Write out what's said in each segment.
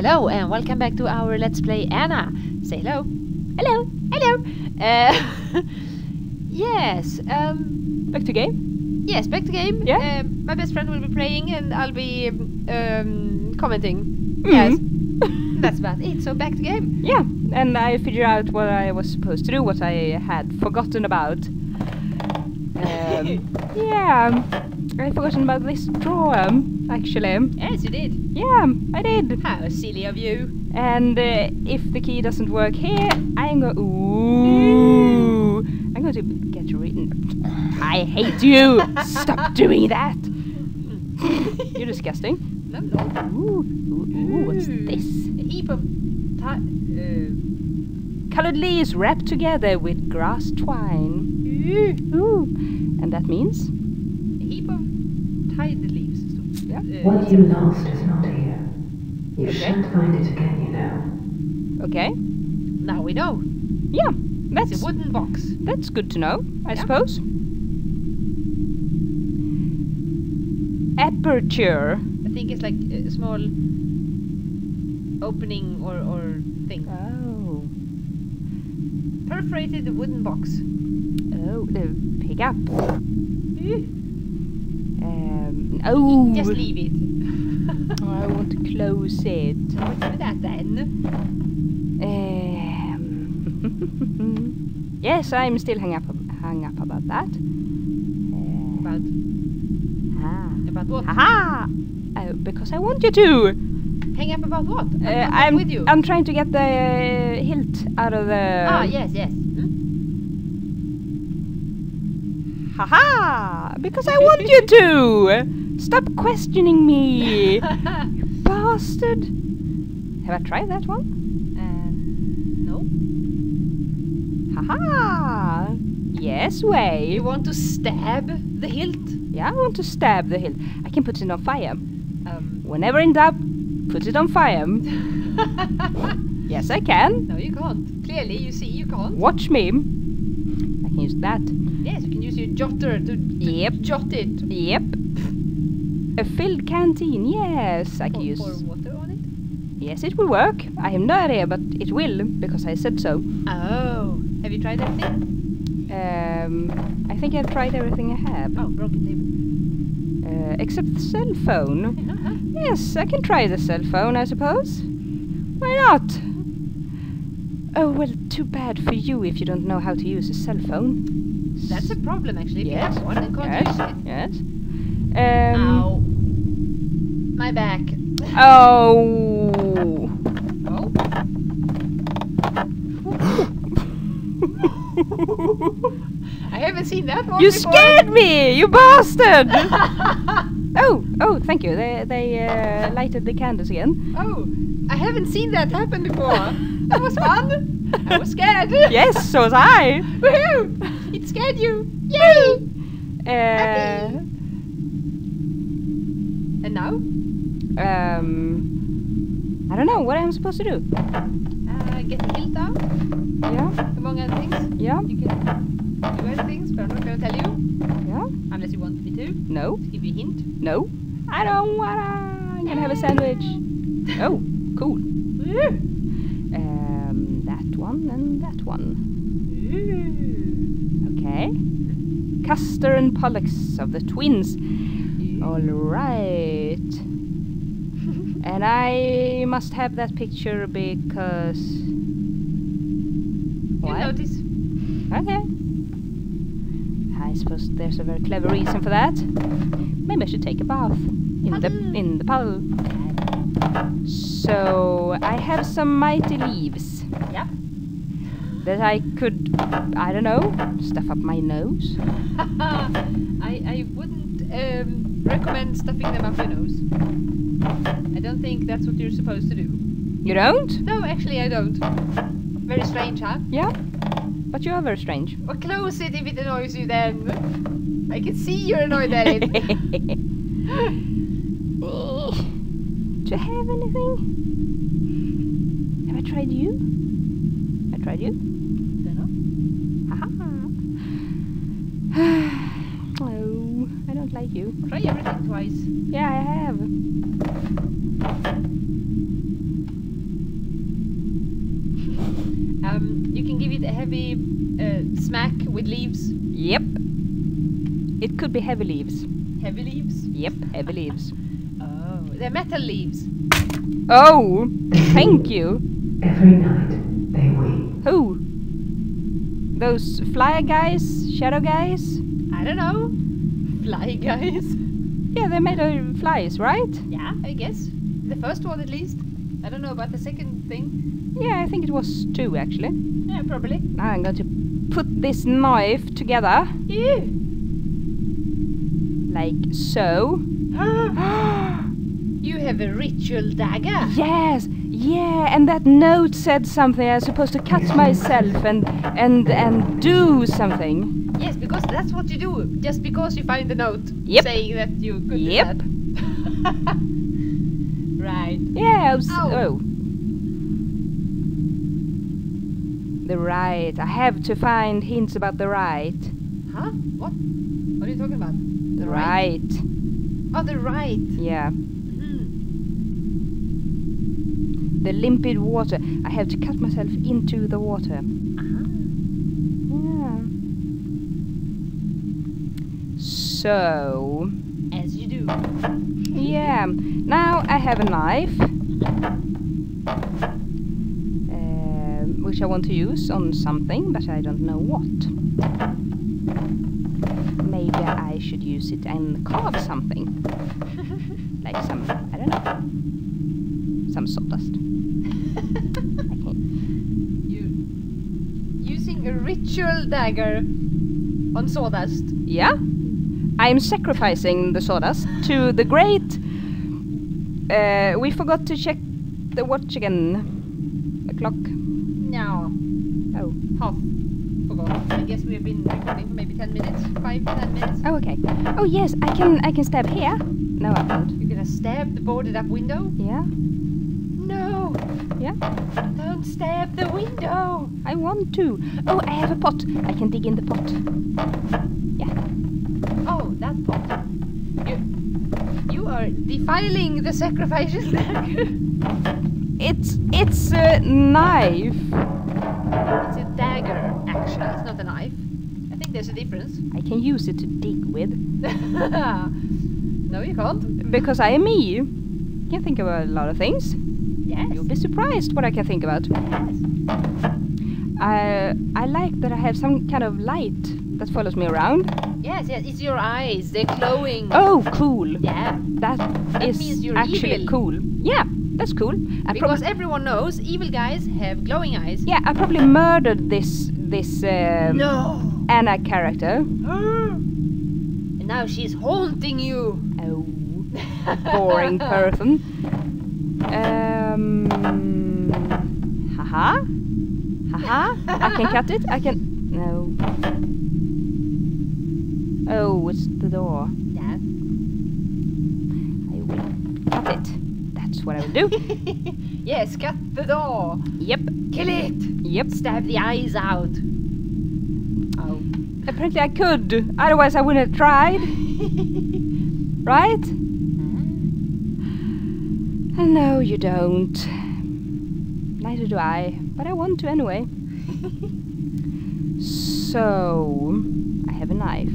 hello and welcome back to our Let's Play Anna. Say hello. Hello. Hello. Uh, yes. Um, Back to game? yes, back to game. Yeah. Um, my best friend will be playing and I'll be um, commenting. Mhm. Yes. That's about it. So back to game. Yeah, and I figured out what I was supposed to do, what I had forgotten about. Um, yeah, I forgotten about this drawer, actually. Yes, you did. Yeah, I did. How silly of you. And uh, if the key doesn't work here, I'm going. Ooh, I'm going to get rid. I hate you. Stop doing that. You're disgusting. No, no. Ooh, ooh, ooh, what's this? A heap of uh, Colored leaves wrapped together with grass twine. Ooh, and that means? a heap of tied leaves. So, Yeah. uh, What you lost is not here. You Okay. shan't find it again, you know. Okay. now we know. Yeah, It's that's a wooden box. that's good to know, I Yeah. suppose. Aperture. I think it's like a small opening or, or thing. Oh. Perforated wooden box. Oh, the pickup. Um, oh. Just leave it. I want to close it. What's with that then? Um, yes, I'm still hung up hung up about that. Uh, About ah. about what? Haha! Uh, because I want you to. Hang up about what? I'm, Uh, I'm, I'm with you. I'm trying to get the uh, hilt out of the. ah, yes, yes. Haha! Because I want you to. Stop questioning me, bastard. Have I tried that one? uh, no. Haha! Yes, way. You want to stab the hilt? Yeah, I want to stab the hilt. I can put it on fire. Um, Whenever in doubt, put it on fire. Yes, I can. no, you can't. Clearly, you see, you can't. Watch me. Can use that. Yes, you can use your jotter to, to Yep. jot it. Yep. A filled canteen. Yes, I can use. pour water on it. Yes, it will work. I have no idea, but it will because I said so. Oh, have you tried everything? Um, I think I've tried everything I have, Oh, broken uh, except the cell phone. Yes, I can try the cell phone, I suppose. Why not? Oh, well, too bad for you if you don't know how to use a cell phone. That's a problem, actually. If you Yes. have one and can't yes, use it. yes. Um, Ow. My back. Oh. Oh. I haven't seen that one you before. scared me, you bastard! oh, oh, thank you. They they uh, lighted the candles again. oh, I haven't seen that happen before. that was fun. I was scared. yes, so was I. Woohoo! It scared you. Yay! Uh, And now? um, I don't know what I'm supposed to do. Uh, get the hilt out, Yeah, among other things. yeah, You can do other things, but I'm not going to tell you. yeah. Unless you want me to. No, To give you a hint. no. I don't wanna. I'm gonna have a sandwich. Oh, cool. One and that one. Okay. Castor and Pollux of the twins. All right. and I must have that picture because. You What? notice. Okay. I suppose there's a very clever reason for that. Maybe I should take a bath in the Puddle. in the puddle. So I have some mighty leaves Yeah. That I could, I don't know, stuff up my nose. I, I wouldn't um, recommend stuffing them up your nose. I don't think that's what you're supposed to do. You don't? No, actually, I don't. Very strange, huh? Yeah. But you are very strange. Well, close it if it annoys you then. I can see you're annoyed at it. Do you have anything? Have I tried you? I tried you? Haha. oh, I don't like you. Try everything twice. Yeah, I have. Um, you can give it a heavy uh, smack with leaves. Yep. It could be heavy leaves. Heavy leaves. Yep, heavy leaves. Oh, they're metal leaves. Oh, thank you. Every night they weep. Who? Those flyer guys? Shadow guys? I don't know. Fly guys. Yeah, they're made of flies, right? Yeah, I guess. The first one at least. I don't know about the second thing. Yeah, I think it was two actually. Yeah, probably. Now I'm going to put this knife together, Ew. like so. you have a ritual dagger. Yes, yeah, and that note said something. I was supposed to cut myself and and and do something. Yes, because that's what you do. Just because you find the note Yep. saying that you could Yep. do that. right. Yeah. Was- Ow. oh. The rite. I have to find hints about the rite. Huh? What? What are you talking about? The rite. Oh, the rite. Yeah. The limpid water. I have to cut myself into the water. Uh-huh. Yeah. So, As you do. yeah. Now I have a knife, um, which I want to use on something, but I don't know what. Maybe I should use it and carve something, like some I don't know, some sawdust. You using a ritual dagger on sawdust. Yeah. I am sacrificing the sawdust to the great. Uh, we forgot to check the watch again. The clock. No. Oh. Half. Forgot. I guess we have been recording for maybe 10 minutes. 5, 10 minutes. Oh, okay. Oh yes, I can. I can stab here. No, I won't. You're gonna stab the boarded up window? Yeah. No! Yeah. Don't stab the window! I want to. Oh, I have a pot. I can dig in the pot. Yeah. Oh, that pot. You, you are defiling the sacrifices dagger. It's it's a knife. it's a dagger, actually. It's not a knife. I think there's a difference. I can use it to dig with no, you can't. because I am me. Can think about a lot of things. Yes. You'll be surprised what I can think about. Yes. I I like that I have some kind of light that follows me around. Yes, yes, it's your eyes. They're glowing. Oh, cool! Yeah. That is means you're actually evil. cool. Yeah, that's cool. I Because everyone knows evil guys have glowing eyes. yeah, I probably murdered this this um, No! Anna character. and now she's haunting you. Oh, boring person. Um, haha, haha. I can cut it. I can. No. Oh, it's the door. Yeah. I will cut it. That's what I will do. yes, cut the door. yep, Kill it. yep. Stab the eyes out. Oh. Apparently I could. Otherwise I wouldn't have tried. right? And no, you don't. Neither do I. But I want to anyway. so, I have a knife.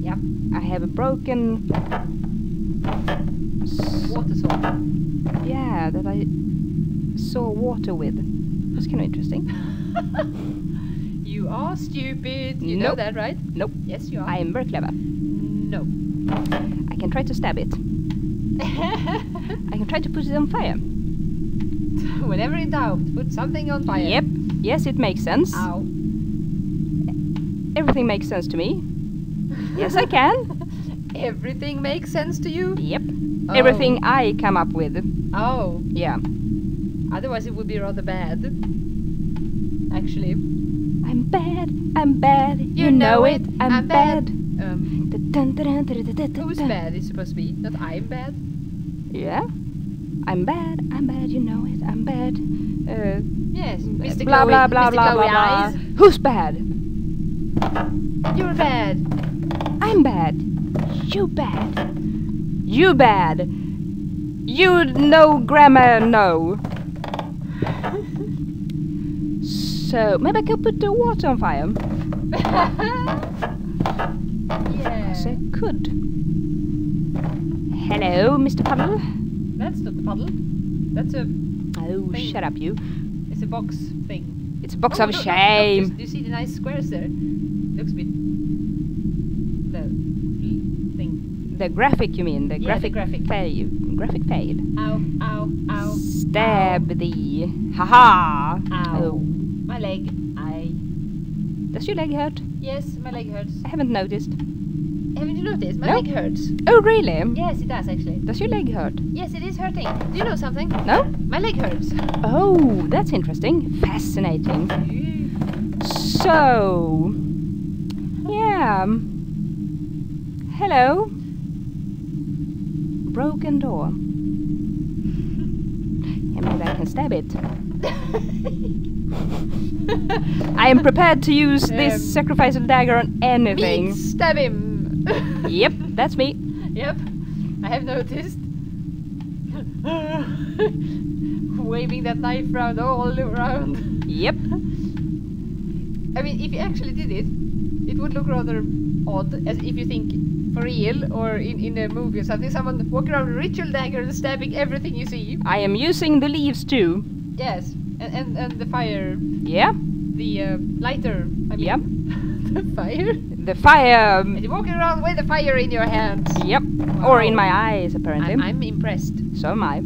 Yep. I have a broken. Water sword. Yeah, that I saw water with. That's kind of interesting. You are stupid. You know that, right? Nope. Yes, you are. I am very clever. No. I can try to stab it. I can try to put it on fire. Whenever in doubt, put something on fire. Yep. Yes, it makes sense. Ow. Everything makes sense to me. Yes, I can. Everything makes sense to you? Yep. Oh. Everything I come up with. Oh. Yeah. Otherwise, it would be rather bad. Actually. I'm bad. I'm bad. You, know, it. I'm, bad. Um, who's bad is supposed to be? Not I'm bad. Yeah. I'm bad. I'm bad. you know it, I'm bad. Uh, yes, Mr. Blah, blah, blah, Mr. blah, blah, blah, blah. Who's bad? You're bad. I'm bad. You bad. You bad. You no grammar no. So maybe I could put the water on fire. yeah. Yes, I could. Hello, Mr. Puddle. That's not the puddle. That's a. Oh, Thing. shut up, you. It's a box thing. It's a box Oh, of look, shame. Look, do you see the nice squares there? Looks a bit. The thing. The graphic, you mean? The Yeah, the graphic graphic. fail. Graphic fail. Ow! Ow! Ow! Stab thee. ha. Ow! Oh. My leg. I. Does your leg hurt? Yes, my leg hurts. I haven't noticed. Haven't you noticed? My No. leg hurts. Oh, really? Yes, it does actually. Does your leg hurt? Yes, it is hurting. Do you know something? No? My leg hurts. Oh, that's interesting. Fascinating. So, yeah. Hello. Broken door. Maybe I can stab it. I am prepared to use this Um, sacrificial dagger on anything. Meat, stab him. Yep, that's me. Yep, I have noticed. Waving that knife around all around. Yep. I mean, if you actually did it, it would look rather odd, as if you think for real or in, in a movie or something, someone walking around with a ritual dagger and stabbing everything you see. I am using the leaves too. Yes, and and, and the fire, Yeah. the uh, lighter. I mean, Yep. the fire. The fire. And you're walking around with the fire in your hands. Yep. Or in my eyes, apparently. I'm, I'm impressed. So am I.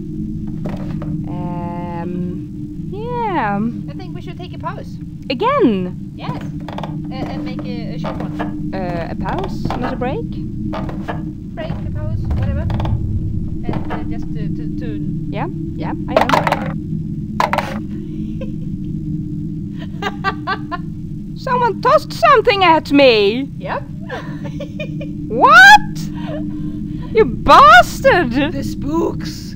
Um, yeah. I think we should take a pause. Again, Yes, and, and make a, a short one. uh, a pause, not a break. Break, a pause, whatever. And uh, just to, to, to Yeah, yeah, I know. Someone tossed something at me. Yep. What? You bastard! the spooks.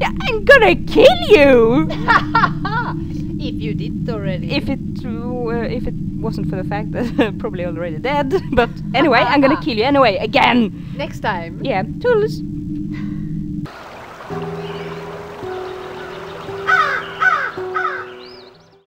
Yeah, I'm gonna kill you. if you did already. if it uh, if it wasn't for the fact that I'm probably already dead. But anyway, I'm gonna kill you anyway again. next time. Yeah, tools.